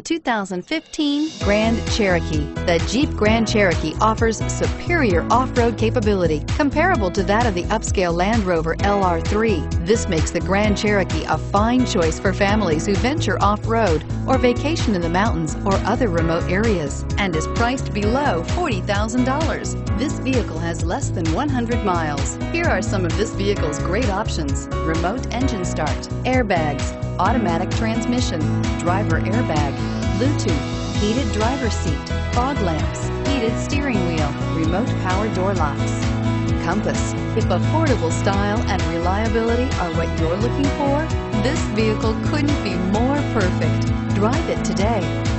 2015 Grand Cherokee. The Jeep Grand Cherokee offers superior off-road capability comparable to that of the upscale Land Rover LR3. This makes the Grand Cherokee a fine choice for families who venture off-road or vacation in the mountains or other remote areas and is priced below $40,000. This vehicle has less than 100 miles. Here are some of this vehicle's great options. Remote engine start, airbags, automatic transmission, driver airbag, Bluetooth, heated driver seat, fog lamps, heated steering wheel, remote power door locks, compass. If affordable style and reliability are what you're looking for, this vehicle couldn't be more perfect. Drive it today.